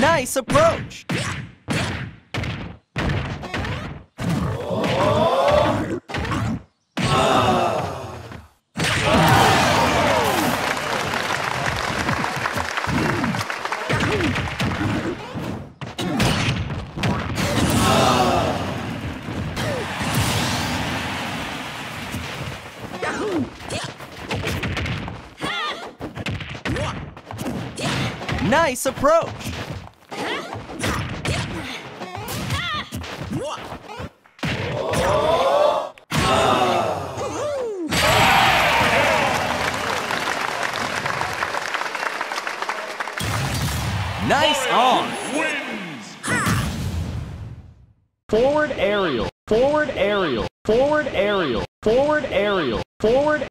Nice approach. Nice approach. Nice on. Forward aerial. Forward aerial. Forward aerial. Forward aerial. Forward